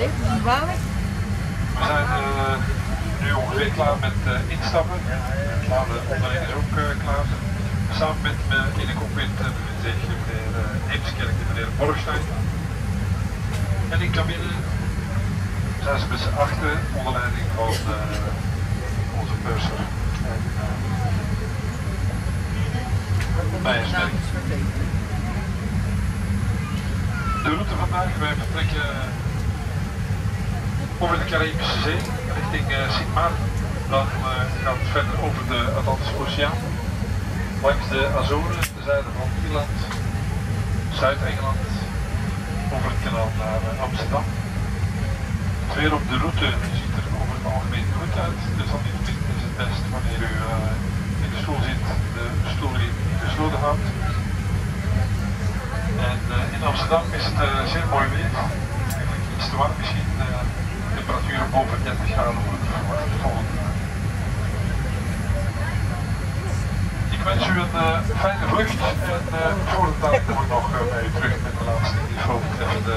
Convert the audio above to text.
We zijn uh, nu ongeveer klaar met uh, instappen. Het laden onderling is ook uh, klaar. Samen met me in de cockpit bevindt zich meneer Eemskerk en meneer Borgstein. En in cabine zijn ze met z'n achter onder leiding van onze purser. De route vandaag, wij vertrekken over de Caribische Zee richting uh, Sint Maarten. Dan uh, gaat het verder over de Atlantische Oceaan. Langs de Azoren, de zijde van Ierland, Zuid-Engeland, over het kanaal naar uh, Amsterdam. Het weer op de route ziet er over het algemeen goed uit. Dus dan is het best wanneer u in de stoel zit, de stoel gesloten houdt. En in Amsterdam is het zeer mooi weer. Temperatuur boven 30 graden voor het volgende. Ik wens u een uh, fijne vlucht en uh, de tijd kom ik nog bij u terug met de laatste info betreffende